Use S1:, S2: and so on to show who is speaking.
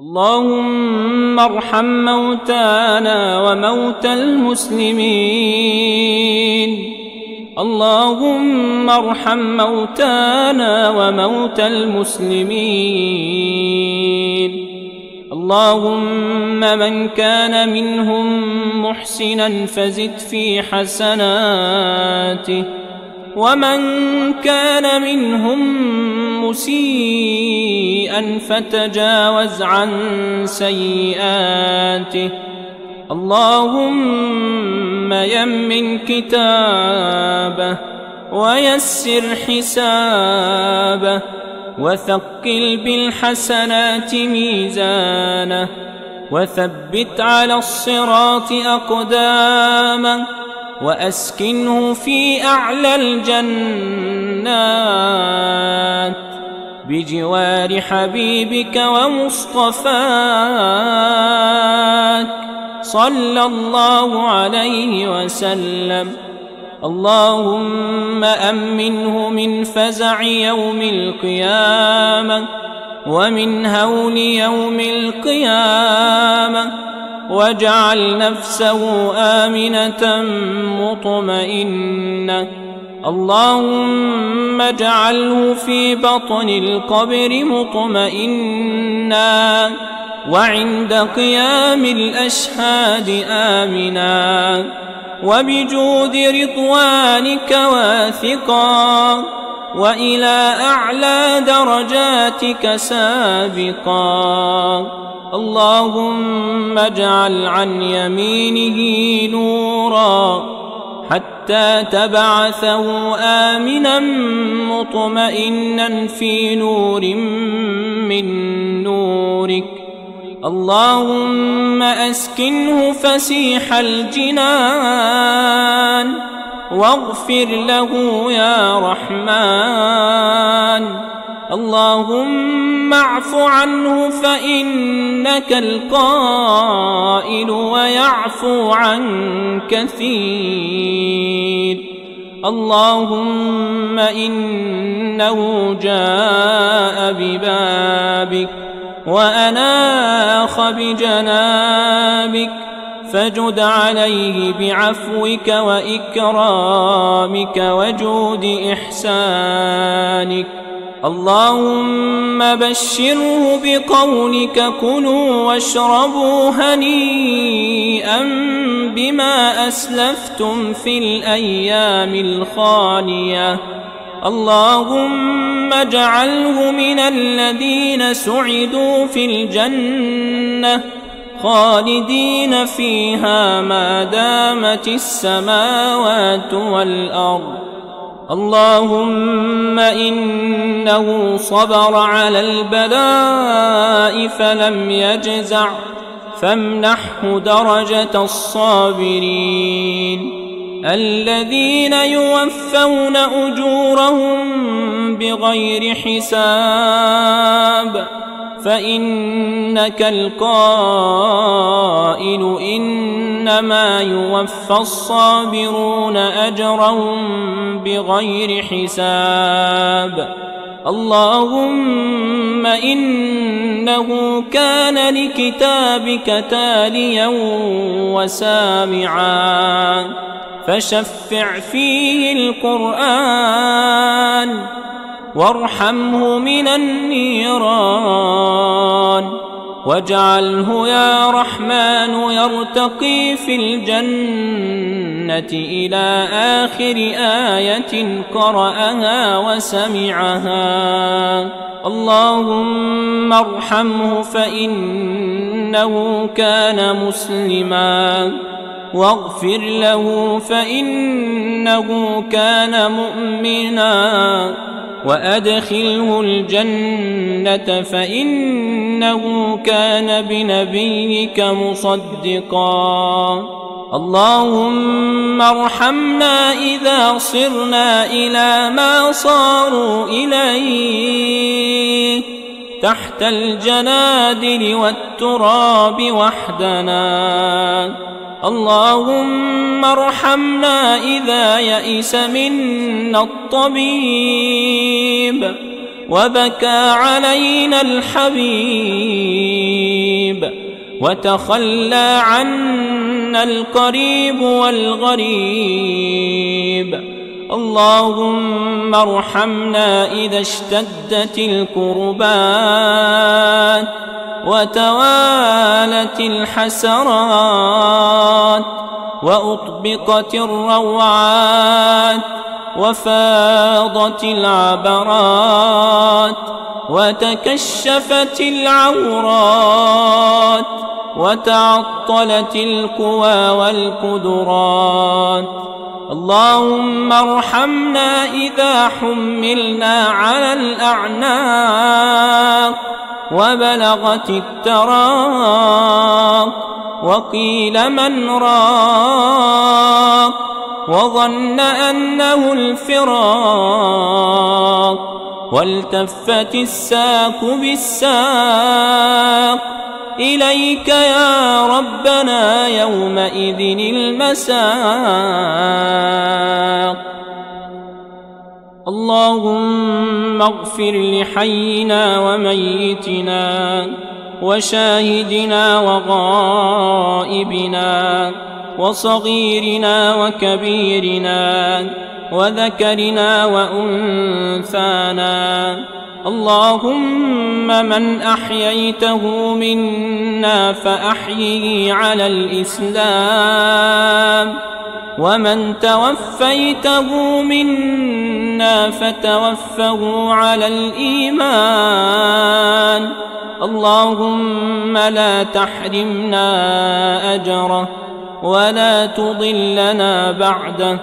S1: اللهم ارحم موتانا وموتى المسلمين. اللهم ارحم موتانا وموتى المسلمين. اللهم من كان منهم محسنا فزد في حسناته. ومن كان منهم مسيئا فتجاوز عن سيئاته. اللهم يمن كتابه ويسر حسابه وثقل بالحسنات ميزانه وثبت على الصراط أقدامه وأسكنه في أعلى الجنات. بجوار حبيبك ومصطفاك. صلى الله عليه وسلم. اللهم أمنه من فزع يوم القيامة ومن هول يوم القيامة. واجعل نفسه آمنة مطمئنة. اللهم اجعله في بطن القبر مطمئنا وعند قيام الأشهاد آمنا وبجود رضوانك واثقا وإلى أعلى درجاتك سابقا اللهم اجعل عن يمينه نورا حتى تبعثه آمنا مطمئنا في نور من نورك. اللهم أسكنه فسيح الجنان واغفر له يا رحمن. اللهم اعف عنه فإنك القائل ويعفو عن كثير. اللهم إنه جاء ببابك وأناخ بجنابك فجد عليه بعفوك وإكرامك وجود إحسانك. اللهم بشره بقولك كلوا واشربوا هنيئا بما أسلفتم في الأيام الخالية. اللهم اجعله من الذين سعدوا في الجنة خالدين فيها ما دامت السماوات والأرض. اللهم إنه صبر على البلاء فلم يجزع فامنحه درجة الصابرين الذين يوفون أجورهم بغير حساب فإنك القائل إنما يوفى الصابرون أجرهم بغير حساب اللهم إنه كان لكتابك تاليا وسامعا فشفع فيه القرآن وارحمه من النيران واجعله يا رحمن يرتقي في الجنة إلى آخر آية قرأها وسمعها. اللهم ارحمه فإنه كان مسلما. واغفر له فإنه كان مؤمنا. وأدخله الجنة فإنه كان بنبيك مصدقا. اللهم ارحمنا إذا صرنا إلى ما صاروا إليه تحت الجنادل والتراب وحدنا. اللهم ارحمنا إذا يئس منا الطبيب وبكى علينا الحبيب وتخلى عنا القريب والغريب. اللهم ارحمنا إذا اشتدت الكربات وتوالت الحسرات. وأطبقت الروعات وفاضت العبرات وتكشفت العورات وتعطلت القوى والقدرات اللهم ارحمنا إذا حملنا على الأعناق وبلغت التراق وقيل من راق وظن أنه الفراق والتفت الساق بالساق إليك يا ربنا يومئذ المساق اللهم اغفر لحينا وميتنا وشاهدنا وغائبنا وصغيرنا وكبيرنا وذكرنا وأنثانا. اللهم من أحييته منا فأحيه على الإسلام. ومن توفيته منا فتوفه على الإيمان. اللهم لا تحرمنا أجره ولا تضلنا بعده